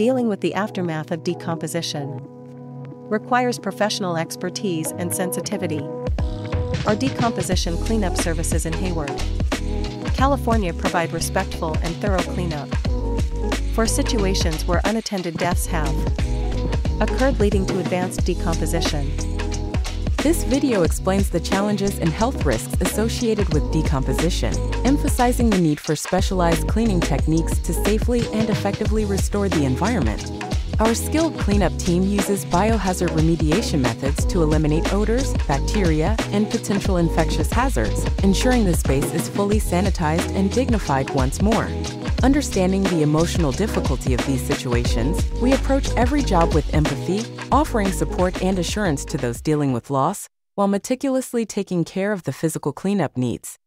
Dealing with the aftermath of decomposition requires professional expertise and sensitivity. Our decomposition cleanup services in Hayward, California provide respectful and thorough cleanup. For situations where unattended deaths have occurred leading to advanced decomposition, This video explains the challenges and health risks associated with decomposition, emphasizing the need for specialized cleaning techniques to safely and effectively restore the environment. Our skilled cleanup team uses biohazard remediation methods to eliminate odors, bacteria, and potential infectious hazards, ensuring the space is fully sanitized and dignified once more. Understanding the emotional difficulty of these situations, we approach every job with empathy, offering support and assurance to those dealing with loss, while meticulously taking care of the physical cleanup needs.